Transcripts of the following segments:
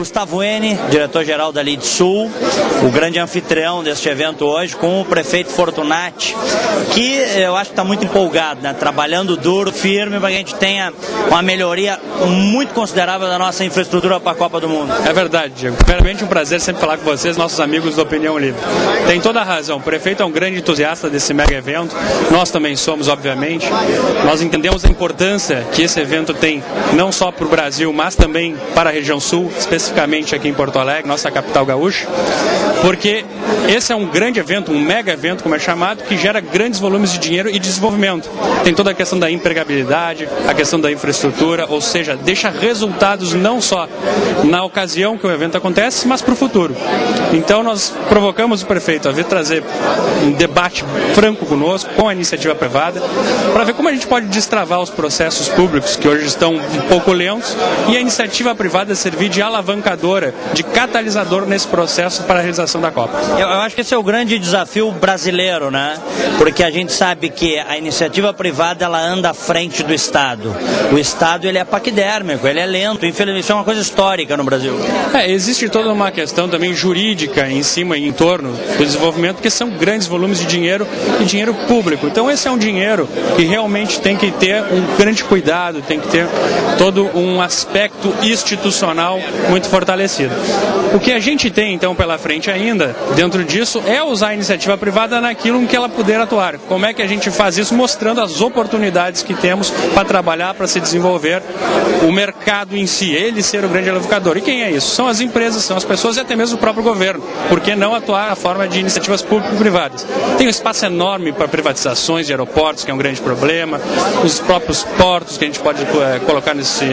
Gustavo N, diretor-geral da Lide Sul, o grande anfitrião deste evento hoje, com o prefeito Fortunati, que eu acho que está muito empolgado, né? trabalhando duro, firme, para que a gente tenha uma melhoria muito considerável da nossa infraestrutura para a Copa do Mundo. É verdade, Diego. Primeiramente, um prazer sempre falar com vocês, nossos amigos da Opinião Livre. Tem toda a razão, o prefeito é um grande entusiasta desse mega evento, nós também somos, obviamente. Nós entendemos a importância que esse evento tem, não só para o Brasil, mas também para a região sul, especificamente aqui em Porto Alegre, nossa capital gaúcha, porque esse é um grande evento, um mega evento, como é chamado, que gera grandes volumes de dinheiro e desenvolvimento. Tem toda a questão da empregabilidade, a questão da infraestrutura, ou seja, deixa resultados não só na ocasião que o evento acontece, mas para o futuro. Então nós provocamos o prefeito a vir trazer um debate franco conosco, com a iniciativa privada, para ver como a gente pode destravar os processos públicos que hoje estão um pouco lentos e a iniciativa privada servir de alavancadora, de catalisador nesse processo para a realização da Copa. Eu, eu acho que esse é o grande desafio brasileiro, né? Porque a gente sabe que a iniciativa privada ela anda à frente do Estado. O Estado ele é paquidérmico, ele é lento. Infelizmente, isso é uma coisa histórica no Brasil. É, existe toda uma questão também jurídica em cima e em torno do desenvolvimento, porque são grandes volumes de dinheiro e dinheiro público. Então esse é um dinheiro que realmente tem que ter um grande cuidado, tem que ter todo um aspecto institucional muito fortalecido. O que a gente tem então pela frente ainda, dentro disso, é usar a iniciativa privada naquilo em que ela puder atuar. Como é que a gente faz isso? Mostrando as oportunidades que temos para trabalhar, para se desenvolver o mercado em si, ele ser o grande alavancador. E quem é isso? São as empresas, são as pessoas e até mesmo o próprio governo. Por que não atuar na forma de iniciativas público-privadas? Tem um espaço enorme para privatizações de aeroportos, que é um grande problema, os próprios portos que a gente pode é, colocar nesse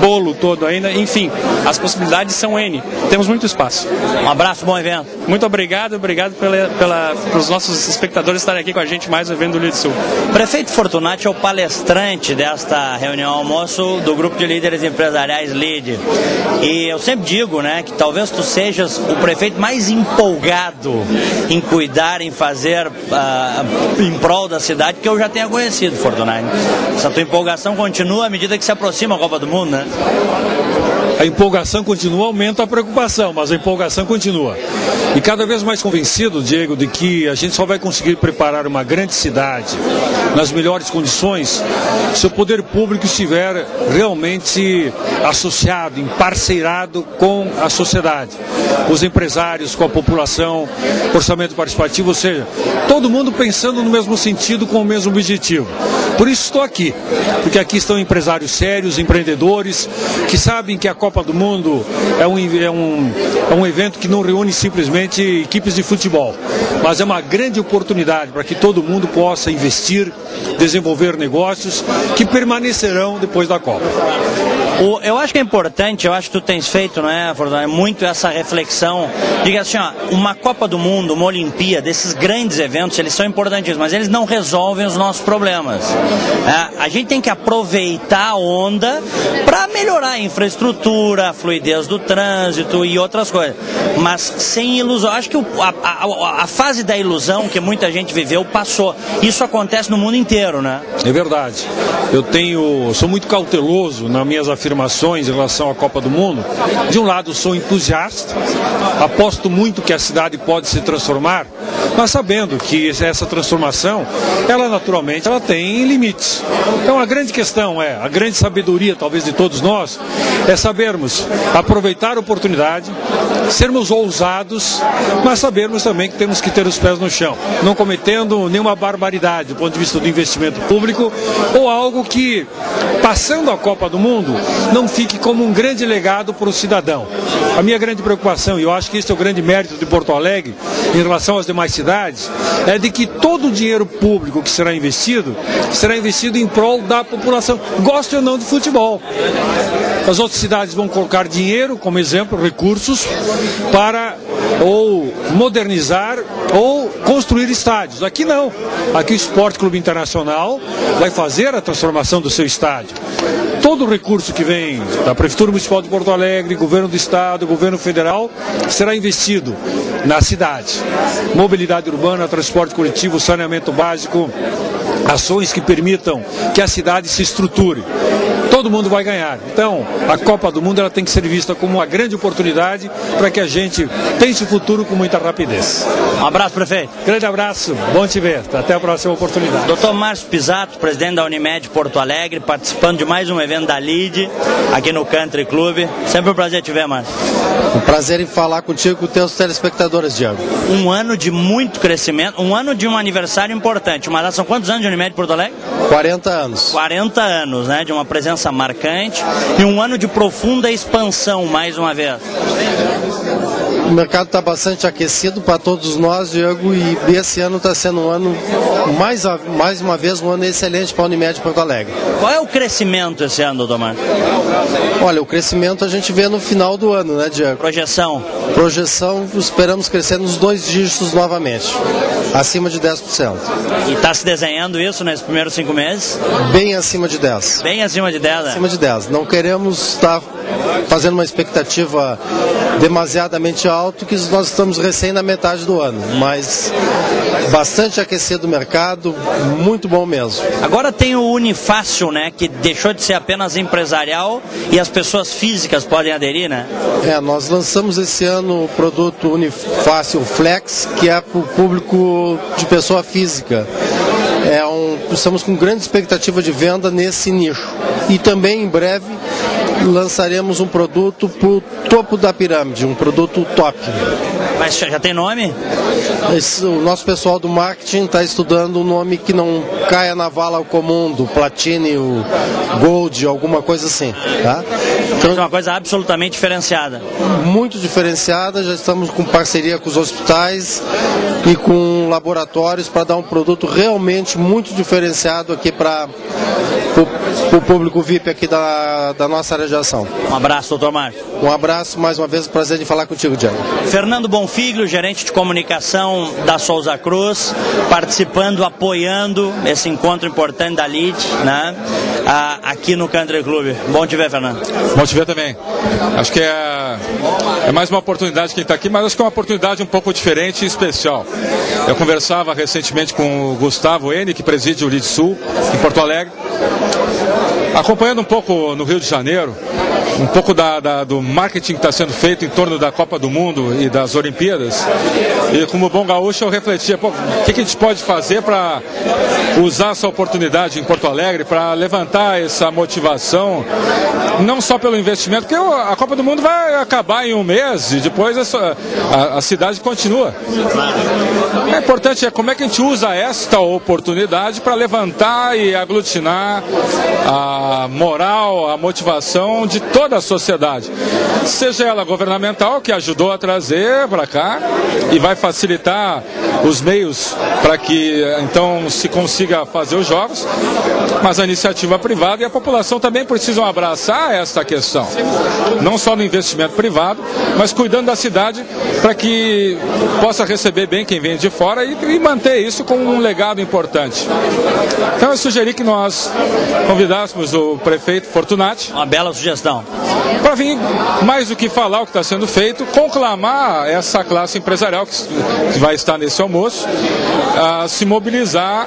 bolo todo ainda. Enfim, as possibilidades são N. Temos muito espaço. Um abraço, bom evento. Muito obrigado, obrigado pela, pela, pelos nossos espectadores estarem aqui com a gente mais um evento do Lide Sul. Prefeito Fortunati é o palestrante desta reunião almoço do grupo de líderes empresariais LIDE. E eu sempre digo, né, que talvez tu sejas o prefeito mais empolgado em cuidar, em fazer uh, em prol da cidade que eu já tenha conhecido, Fortunati. Essa tua empolgação continua à medida que se aproxima a Copa do Mundo, né? A empolgação continua, aumenta a preocupação, mas a empolgação continua. E cada vez mais convencido, Diego, de que a gente só vai conseguir preparar uma grande cidade nas melhores condições se o poder público estiver realmente associado, emparceirado com a sociedade, os empresários, com a população, orçamento participativo, ou seja, todo mundo pensando no mesmo sentido, com o mesmo objetivo. Por isso estou aqui, porque aqui estão empresários sérios, empreendedores, que sabem que a Copa do Mundo é um, é um, é um evento que não reúne simplesmente equipes de futebol, mas é uma grande oportunidade para que todo mundo possa investir, desenvolver negócios que permanecerão depois da Copa. O, eu acho que é importante, eu acho que tu tens feito, não é, Fordão, muito essa reflexão. Diga assim, ó, uma Copa do Mundo, uma Olimpíada, esses grandes eventos, eles são importantes, mas eles não resolvem os nossos problemas. É, a gente tem que aproveitar a onda para melhorar a infraestrutura, a fluidez do trânsito e outras coisas. Mas sem ilusão. Acho que o, a, a, a fase da ilusão que muita gente viveu passou. Isso acontece no mundo inteiro, né? É verdade. Eu tenho, sou muito cauteloso nas minhas afirmações afirmações em relação à Copa do Mundo. De um lado, sou entusiasta, aposto muito que a cidade pode se transformar, mas sabendo que essa transformação, ela naturalmente, ela tem limites. Então a grande questão é, a grande sabedoria talvez de todos nós, é sabermos aproveitar a oportunidade, sermos ousados, mas sabermos também que temos que ter os pés no chão, não cometendo nenhuma barbaridade do ponto de vista do investimento público ou algo que, passando a Copa do Mundo, não fique como um grande legado para o cidadão. A minha grande preocupação, e eu acho que esse é o grande mérito de Porto Alegre em relação às demais cidades, é de que todo o dinheiro público que será investido, será investido em prol da população, goste ou não de futebol. As outras cidades vão colocar dinheiro, como exemplo, recursos, para ou modernizar ou construir estádios. Aqui não. Aqui o Esporte Clube Internacional vai fazer a transformação do seu estádio. Todo o recurso que vem da Prefeitura Municipal de Porto Alegre, Governo do Estado, Governo Federal, será investido na cidade. Mobilidade urbana, transporte coletivo, saneamento básico, ações que permitam que a cidade se estruture. todo mundo vai ganhar. Então, a Copa do Mundo ela tem que ser vista como uma grande oportunidade para que a gente pense o futuro com muita rapidez. Um abraço, prefeito. Grande abraço, bom te ver. Até a próxima oportunidade. Doutor Márcio Pisato, presidente da Unimed Porto Alegre, participando de mais um evento da LID aqui no Country Club. Sempre um prazer te ver, Márcio. Um prazer em falar contigo com teus telespectadores, Diego. Um ano de muito crescimento, um ano de um aniversário importante. Mas são quantos anos de Unimed Porto Alegre? 40 anos. 40 anos, né? De uma presença marcante e um ano de profunda expansão, mais uma vez. O mercado está bastante aquecido para todos nós, Diego, e esse ano está sendo um ano, mais, mais uma vez, um ano excelente para a Unimed Porto Alegre. Qual é o crescimento esse ano, Marcos? Olha, o crescimento a gente vê no final do ano, né, Diego? Projeção? Projeção, esperamos crescer nos dois dígitos novamente, acima de 10%. E está se desenhando isso nesses primeiros cinco meses? Bem acima de 10%. Bem acima de 10%, né? Acima de 10%. Não queremos estar fazendo uma expectativa demasiadamente alto, que nós estamos recém na metade do ano, mas bastante aquecido o mercado, muito bom mesmo. Agora tem o Unifácil, né, que deixou de ser apenas empresarial e as pessoas físicas podem aderir, né? É, nós lançamos esse ano o produto Unifácil Flex, que é para o público de pessoa física. É um, estamos com grande expectativa de venda nesse nicho. E também em breve lançaremos um produto para o topo da pirâmide, um produto top. Mas já tem nome? Esse, o nosso pessoal do marketing está estudando um nome que não caia na vala comum, do Platine, o Gold, alguma coisa assim. Tá? Então, é uma coisa absolutamente diferenciada. Muito diferenciada, já estamos com parceria com os hospitais e com laboratórios para dar um produto realmente muito diferenciado aqui para o público VIP aqui da, da nossa área de ação. Um abraço, doutor Márcio. Um abraço, mais uma vez, prazer de falar contigo, Diego. Fernando Bonfiglio, gerente de comunicação da Souza Cruz, participando, apoiando esse encontro importante da LID, né? aqui no Country Club. Bom te ver, Fernando. Bom te ver também. Acho que é, é mais uma oportunidade que está aqui, mas acho que é uma oportunidade um pouco diferente e especial. Eu conversava recentemente com o Gustavo N, que preside o LID Sul, em Porto Alegre, acompanhando um pouco no Rio de Janeiro, um pouco da, da, do marketing que está sendo feito em torno da Copa do Mundo e das Olimpíadas. E como bom gaúcho eu refletia, pô, o que, que a gente pode fazer para usar essa oportunidade em Porto Alegre para levantar essa motivação, não só pelo investimento, porque a Copa do Mundo vai acabar em um mês e depois essa, a, a cidade continua. É importante é como é que a gente usa esta oportunidade para levantar e aglutinar a moral, a motivação de todos toda a sociedade, seja ela governamental, que ajudou a trazer para cá e vai facilitar os meios para que então se consiga fazer os jogos, mas a iniciativa privada e a população também precisam abraçar esta questão, não só no investimento privado, mas cuidando da cidade para que possa receber bem quem vem de fora e, e manter isso como um legado importante. Então eu sugeri que nós convidássemos o prefeito Fortunati. Uma bela sugestão para vir mais do que falar o que está sendo feito, conclamar essa classe empresarial que vai estar nesse almoço a se mobilizar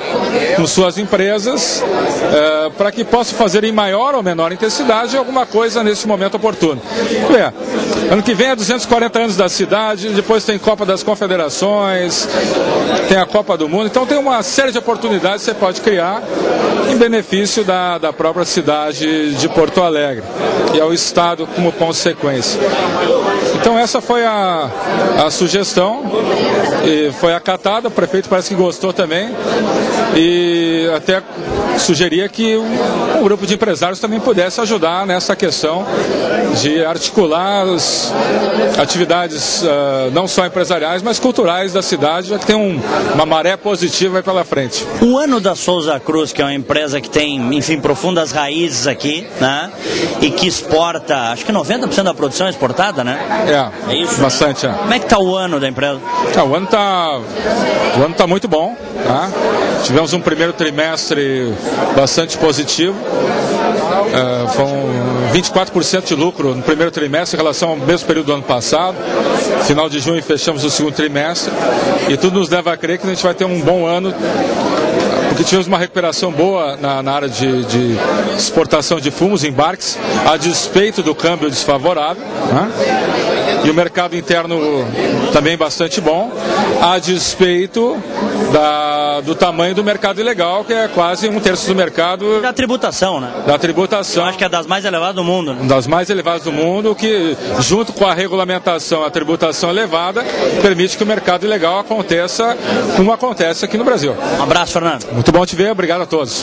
com suas empresas uh, para que possa fazer em maior ou menor intensidade alguma coisa nesse momento oportuno. É, ano que vem é 240 anos da cidade, depois tem Copa das Confederações, tem a Copa do Mundo, então tem uma série de oportunidades que você pode criar em benefício da, da própria cidade de Porto Alegre e ao Estado como consequência. Então essa foi a, a sugestão e foi acatada, o prefeito parece que gostou também e até sugeria que um, um grupo de empresários também pudesse ajudar nessa questão de articular as atividades uh, não só empresariais, mas culturais da cidade, já que tem um, uma maré positiva aí pela frente. O ano da Souza Cruz, que é uma empresa que tem, enfim, profundas raízes aqui, né? E que exporta, acho que 90% da produção é exportada, né? É, é isso? Bastante, é. Como é que está o ano da empresa? É, o ano está o ano tá muito bom, tá? Tivemos um primeiro trimestre bastante positivo. Uh, foram 24% de lucro no primeiro trimestre em relação ao mesmo período do ano passado. Final de junho fechamos o segundo trimestre e tudo nos leva a crer que a gente vai ter um bom ano porque tivemos uma recuperação boa na, na área de, de, exportação de fumos, embarques, a despeito do câmbio desfavorável. Né? E o mercado interno também bastante bom, a despeito da, do tamanho do mercado ilegal, que é quase um terço do mercado. Da tributação, né? Da tributação. Eu acho que é das mais elevadas do mundo. Né? Das mais elevadas do mundo, que junto com a regulamentação, a tributação elevada, permite que o mercado ilegal aconteça como acontece aqui no Brasil. Um abraço, Fernando. Muito bom te ver, obrigado a todos.